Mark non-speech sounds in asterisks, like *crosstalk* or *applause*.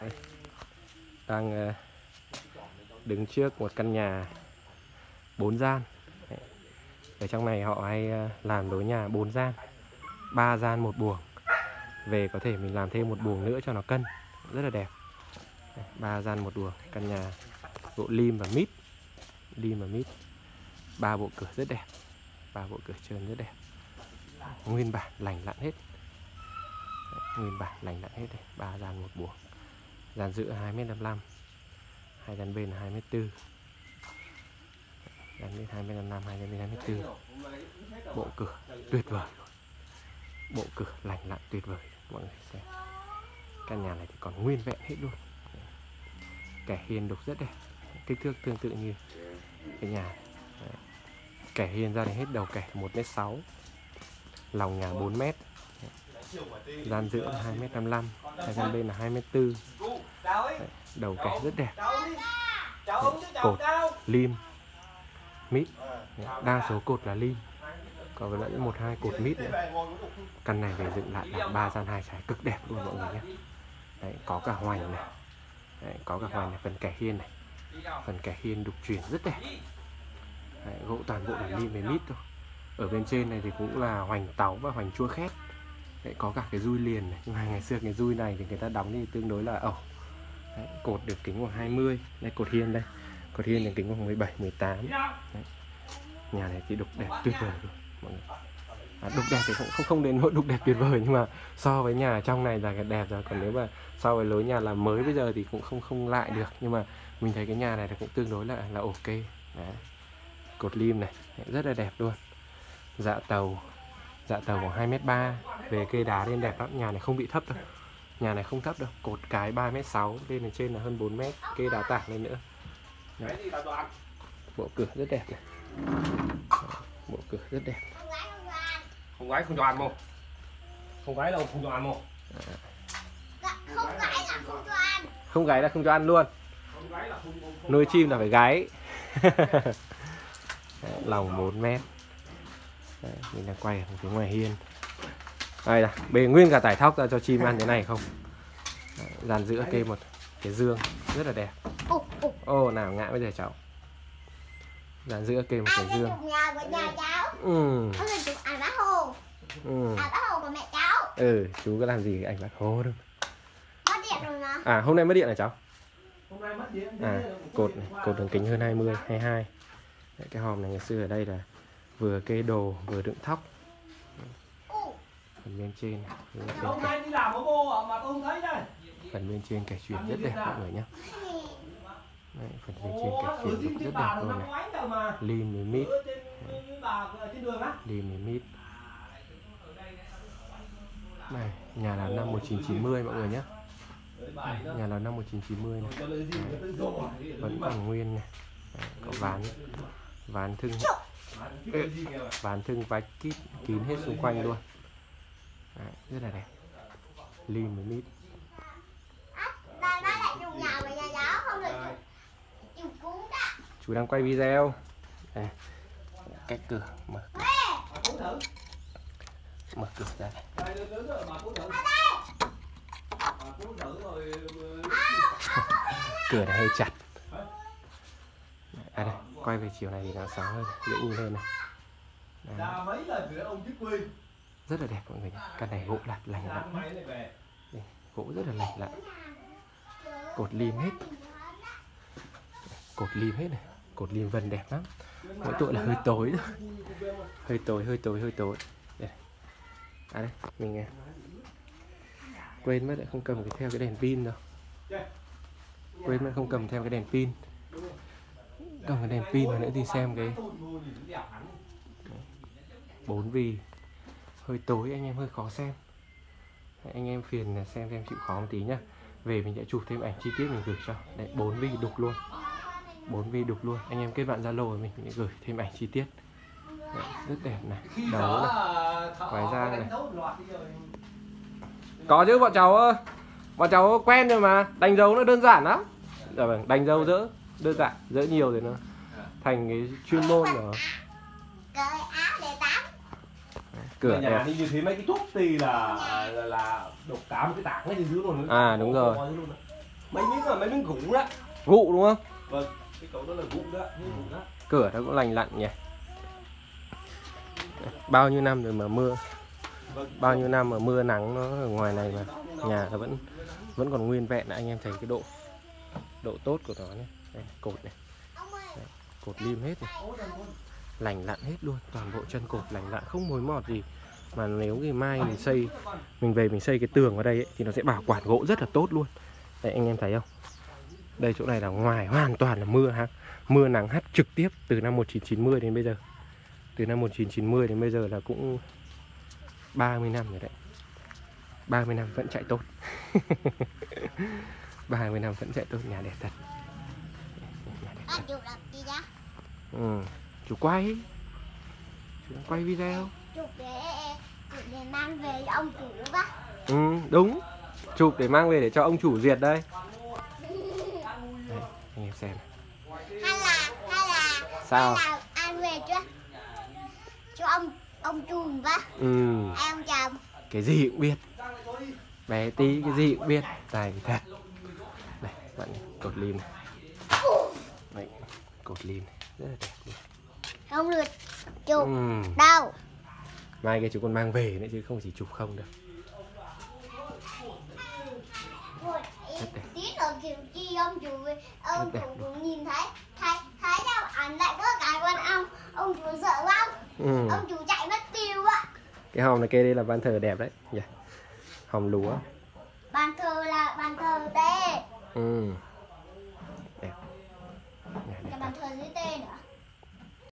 Đây. đang ờ, đứng trước một căn nhà bốn gian. Đấy. ở trong này họ hay ờ, làm đối nhà bốn gian. Ba gian một buồng. Về có thể mình làm thêm một buồng nữa cho nó cân. Rất là đẹp. Ba gian một buồng. Căn nhà gỗ lim và mít. Lim và mít. Ba bộ cửa rất đẹp. Ba bộ cửa trơn rất đẹp. Nguyên bản lành lặn hết. Nguyên bản lành lặn hết đây. Ba gian một buồng dàn giữa 2 m 55 hai dàn bên 2 m 4 dàn bên 2 m 55 hai dàn bên 2 m 4 bộ cửa tuyệt vời bộ cửa lành lặn tuyệt vời. Mọi người xem. Căn nhà này thì còn nguyên vẹn hết luôn. Kẻ hiền đục rất đẹp. Kích thước tương tự như cái nhà Đấy. kẻ hiền ra đến hết đầu kẻ 1m6 lòng nhà 4m gian giữa 2m55 hai gian bên là 2m4 đầu kẻ rất đẹp. Cột lim mít. Đa số cột là lim. Còn lại một hai cột mít nữa. căn này về dựng lại là ba gian hai trái cực đẹp luôn mọi người nhé. Đấy, có cả hoành này. Đấy, có cả hoành này phần kẻ hiên này. Phần kẻ hiên đục chuyển rất đẹp. Đấy, gỗ toàn bộ là lim với mít thôi. Ở bên trên này thì cũng là hoành táo và hoành chua khét. Đấy, có cả cái dui liền này. Nhưng mà ngày xưa cái dui này thì người ta đóng thì tương đối là ẩu Đấy, cột được kính khoảng 20 đây cột hiên đây. Cột hiên thì kính khoảng 17 18 Đấy. nhà này thì đục đẹp tuyệt vời luôn mọi người. À, đục đẹp thì cũng không không đến nỗi đục đẹp tuyệt vời nhưng mà so với nhà trong này là đẹp rồi. Còn nếu mà so với lối nhà làm mới bây giờ thì cũng không không lại được. Nhưng mà mình thấy cái nhà này thì cũng tương đối là là ok. Đấy. cột lim này rất là đẹp luôn. Dạ tàu dạ tàu khoảng hai m ba. Về cây đá lên đẹp lắm nhà này không bị thấp đâu nhà này không thấp đâu cột cái 3 m 6 lên đến trên là hơn 4 m cây đá tảng lên nữa. Đấy. bộ cửa rất đẹp này. Bộ cửa rất đẹp. Không gái không cho ăn không không gái đâu không cho ăn không không phải là không cho ăn. Không gáy là không cho ăn luôn. Không gái là không không, không nuôi chim là phải gáy *laughs* Đấy, lòng 4 mét. Đấy, mình đang quay ở phía ngoài hiên đây là bề nguyên cả tải thóc ra cho chim ăn thế này không? Dàn giữa kê một cái dương rất là đẹp. Ô nào ngã bây giờ cháu. Dàn giữa kê một cái dương. được nhà của nhà cháu. Ừ, ừ. ảnh bác hồ của mẹ cháu. Ừ chú có làm gì ảnh bác hồ đâu. Mất điện rồi mà. À hôm nay mất điện hả cháu? Hôm nay mất điện à cột này, cột đường kính hơn 20 22 Đấy, cái hòm này ngày xưa ở đây là vừa kê đồ vừa đựng thóc phần bên trên. Này, phần phần bên trên kẻ chuyền rất đẹp mọi người nhé Đấy, phần bên trên kẻ cũng cái rất bà đẹp nó luôn năm này. lim với mít. Ở trên cái bà ở trên đường á. Lim với mít. Này nhà là năm 1990 mọi người nhé Đấy, đó. nhà là năm 1990 này. À? vẫn còn nguyên này. Đấy, có ván. Ván thưng. Ván thưng vách kín kín hết xung quanh luôn Đấy, rất là đẹp. Lim với mít lại dùng nhà nhà không được dùng chú đang quay video. Đây, cách cửa mở cửa. Mở cửa ra cửa này hơi chặt. À đây quay về chiều này thì nó sáng hơn dễ nhìn hơn này. Đấy, rất là đẹp mọi người nhé. Căn này gỗ lạt lành lặn. Gỗ rất là lành lặn. Cột lim hết. Cột lim hết này. Cột lim vân đẹp lắm. Mỗi tội là hơi tối thôi. Hơi tối hơi tối hơi tối. Đây à đây, mình à, quên mất lại không cầm cái theo cái đèn pin đâu. Quên mất không cầm theo cái đèn pin. Cầm cái đèn pin mà nữa thì xem cái bốn vì hơi tối anh em hơi khó xem. Anh em phiền là xem xem chịu khó một tí nhá. Về mình sẽ chụp thêm ảnh chi tiết mình gửi cho. Đấy bốn vi đục luôn. Bốn vi đục luôn. Anh em kết bạn zalo của mình mình gửi thêm ảnh chi tiết. Đấy, rất đẹp này. Đầu này. Ngoài ra này. có chứ bọn cháu ơi. Bọn cháu quen rồi mà. Đánh dấu nó đơn giản lắm. Dạ vâng đánh dấu dỡ đơn giản dỡ nhiều thì nó. Thành cái chuyên môn rồi cửa. Nhà đẹp đi như thế mấy cái thuốc thì là là, là độc cả một cái tảng ngay dưới luôn nữa. À, đúng rồi. Luôn nữa. mấy miếng là mấy miếng gụng đó Vụ đúng không? vâng cái cậu đó là gụng đó Cửa nó cũng lành lặn nhỉ. Bao nhiêu năm rồi mà mưa? Vâng. Bao nhiêu năm mà mưa nắng nó ở ngoài này mà Nhà nó vẫn vẫn còn nguyên vẹn anh em thấy cái độ độ tốt của nó này đây, cột này. Ơi cột lim hết này lành lặn hết luôn toàn bộ chân cột lành lặn không mối mọt gì. Mà nếu ngày mai mình xây mình về mình xây cái tường ở đây ấy, thì nó sẽ bảo quản gỗ rất là tốt luôn. Đây anh em thấy không? Đây chỗ này là ngoài hoàn toàn là mưa ha. Mưa nắng hắt trực tiếp từ năm 1990 đến bây giờ. Từ năm 1990 đến bây giờ là cũng 30 năm rồi đấy. 30 năm vẫn chạy tốt. *laughs* 30 năm vẫn chạy tốt. Nhà đẹp thật. Nhà đẹp đó Ừ. Chú quay. Chú đang quay video. Chụp để chụp để mang về cho ông chủ bác. Ừ đúng. Chụp để mang về để cho ông chủ duyệt đây. Đây, anh em xem. Hay là hay là Sao? hay là ăn về chưa cho ông ông trùm bác. Ừ. Ông chồng Cái gì cũng biết. Bé tí cái gì cũng biết. Tài thật. Đây bạn cột lim này. Đấy, cột lim này. Rất là đẹp luôn không được. Chụp. Ừ. đâu? Mai cái chú còn mang về nữa chứ không chỉ chụp không đẹp. tí nữa kiểu chi ông chủ ông đẹp. cũng nhìn thấy. Thấy thấy đâu? Ảnh lại có cái con ông. Ông chủ sợ quá ừ. ông chủ chạy mất tiêu á. Cái hòm này kê đây là ban thờ đẹp đấy. Yeah. Hòm lúa. Bàn thờ là bàn thờ tê Ừ. Đẹp. Đẹp cái thật. bàn thờ dưới tê